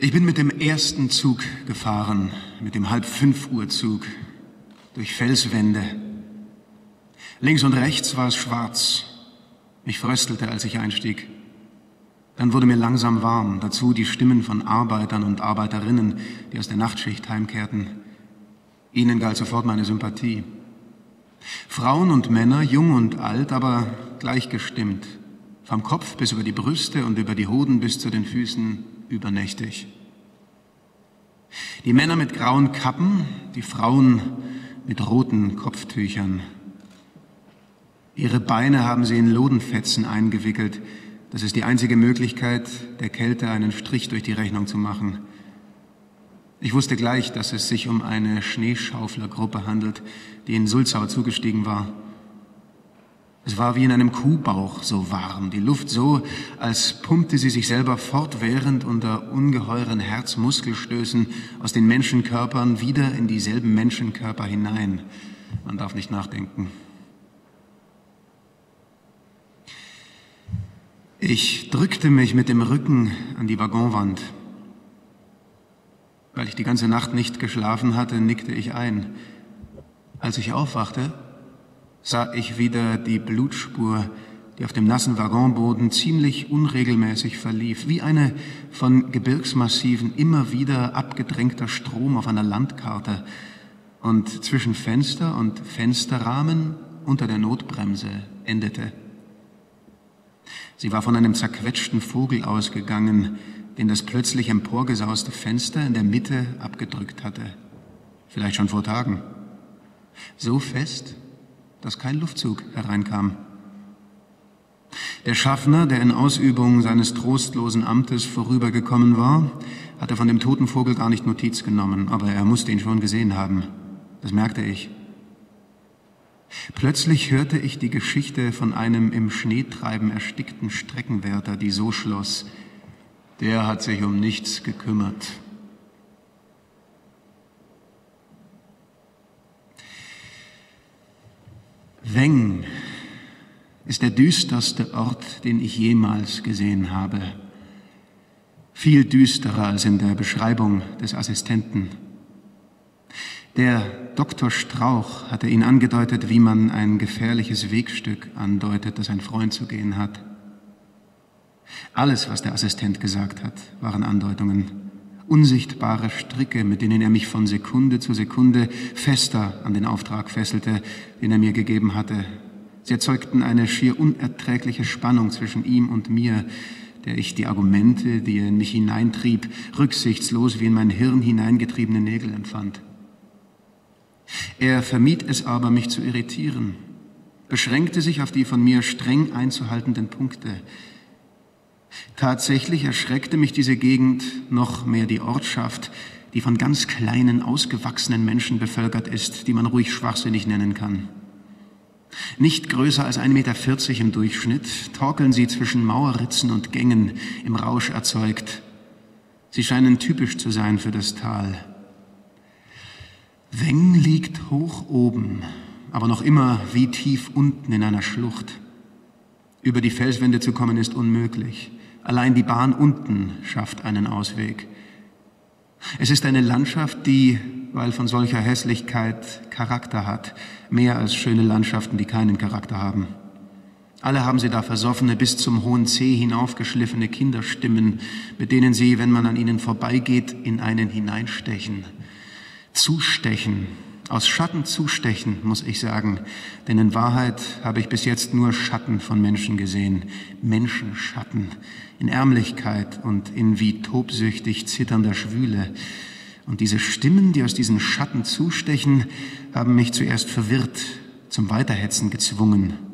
Ich bin mit dem ersten Zug gefahren, mit dem halb fünf Uhr Zug, durch Felswände. Links und rechts war es schwarz. Ich fröstelte, als ich einstieg. Dann wurde mir langsam warm, dazu die Stimmen von Arbeitern und Arbeiterinnen, die aus der Nachtschicht heimkehrten. Ihnen galt sofort meine Sympathie. Frauen und Männer, jung und alt, aber gleichgestimmt, vom Kopf bis über die Brüste und über die Hoden bis zu den Füßen übernächtig. Die Männer mit grauen Kappen, die Frauen mit roten Kopftüchern. Ihre Beine haben sie in Lodenfetzen eingewickelt. Das ist die einzige Möglichkeit, der Kälte einen Strich durch die Rechnung zu machen. Ich wusste gleich, dass es sich um eine Schneeschauflergruppe handelt, die in Sulzau zugestiegen war. Es war wie in einem Kuhbauch so warm, die Luft so, als pumpte sie sich selber fortwährend unter ungeheuren Herzmuskelstößen aus den Menschenkörpern wieder in dieselben Menschenkörper hinein. Man darf nicht nachdenken. Ich drückte mich mit dem Rücken an die Waggonwand. Weil ich die ganze Nacht nicht geschlafen hatte, nickte ich ein. Als ich aufwachte, sah ich wieder die Blutspur, die auf dem nassen Waggonboden ziemlich unregelmäßig verlief, wie eine von Gebirgsmassiven immer wieder abgedrängter Strom auf einer Landkarte und zwischen Fenster und Fensterrahmen unter der Notbremse endete. Sie war von einem zerquetschten Vogel ausgegangen, den das plötzlich emporgesauste Fenster in der Mitte abgedrückt hatte. Vielleicht schon vor Tagen. So fest, dass kein Luftzug hereinkam. Der Schaffner, der in Ausübung seines trostlosen Amtes vorübergekommen war, hatte von dem toten Vogel gar nicht Notiz genommen, aber er musste ihn schon gesehen haben. Das merkte ich. Plötzlich hörte ich die Geschichte von einem im Schneetreiben erstickten Streckenwärter, die so schloss, der hat sich um nichts gekümmert. Weng ist der düsterste Ort, den ich jemals gesehen habe. Viel düsterer als in der Beschreibung des Assistenten. Der Dr. Strauch hatte ihn angedeutet, wie man ein gefährliches Wegstück andeutet, das ein Freund zu gehen hat. Alles, was der Assistent gesagt hat, waren Andeutungen unsichtbare Stricke, mit denen er mich von Sekunde zu Sekunde fester an den Auftrag fesselte, den er mir gegeben hatte. Sie erzeugten eine schier unerträgliche Spannung zwischen ihm und mir, der ich die Argumente, die er in mich hineintrieb, rücksichtslos wie in mein Hirn hineingetriebene Nägel empfand. Er vermied es aber, mich zu irritieren, beschränkte sich auf die von mir streng einzuhaltenden Punkte, Tatsächlich erschreckte mich diese Gegend noch mehr die Ortschaft, die von ganz kleinen, ausgewachsenen Menschen bevölkert ist, die man ruhig schwachsinnig nennen kann. Nicht größer als 1,40 Meter im Durchschnitt torkeln sie zwischen Mauerritzen und Gängen im Rausch erzeugt. Sie scheinen typisch zu sein für das Tal. Weng liegt hoch oben, aber noch immer wie tief unten in einer Schlucht. Über die Felswände zu kommen ist unmöglich. Allein die Bahn unten schafft einen Ausweg. Es ist eine Landschaft, die, weil von solcher Hässlichkeit Charakter hat, mehr als schöne Landschaften, die keinen Charakter haben. Alle haben sie da versoffene, bis zum hohen Zeh hinaufgeschliffene Kinderstimmen, mit denen sie, wenn man an ihnen vorbeigeht, in einen hineinstechen. Zustechen, aus Schatten zustechen, muss ich sagen, denn in Wahrheit habe ich bis jetzt nur Schatten von Menschen gesehen, Menschenschatten, in Ärmlichkeit und in wie tobsüchtig zitternder Schwüle. Und diese Stimmen, die aus diesen Schatten zustechen, haben mich zuerst verwirrt, zum Weiterhetzen gezwungen.